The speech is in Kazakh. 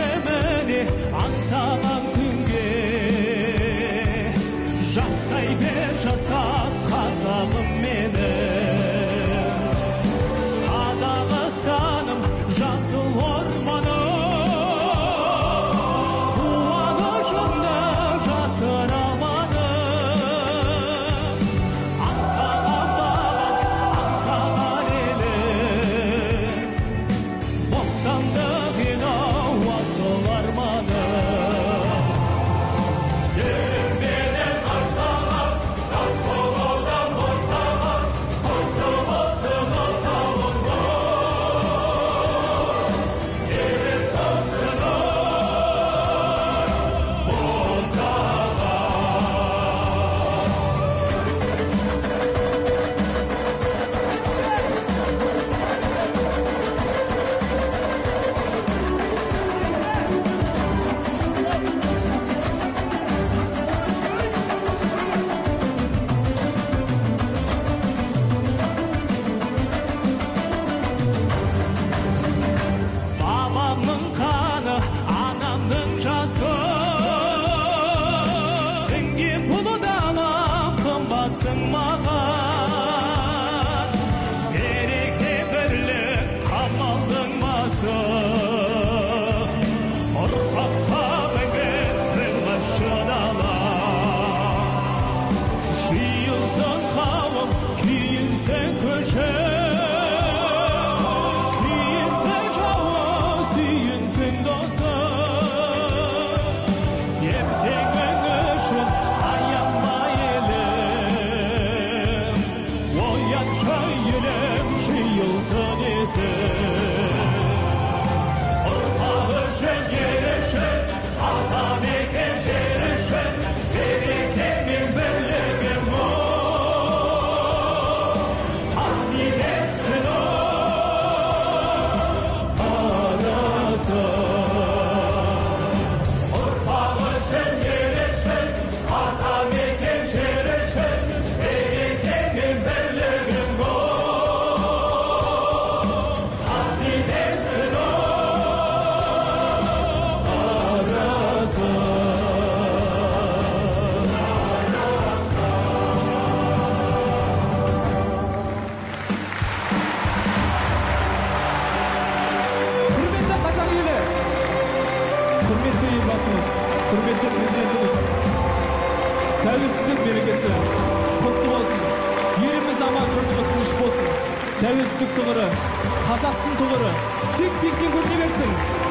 ثمنه عن ثمن Jesus. елбасымыз құрметті президентіміз тәуелсіздік мерекесі құтты болсын еліміз аман жұртымыз тыныш болсын тәуелсіздік тұғыры қазақтың тұғыры тек биіктен көріне берсін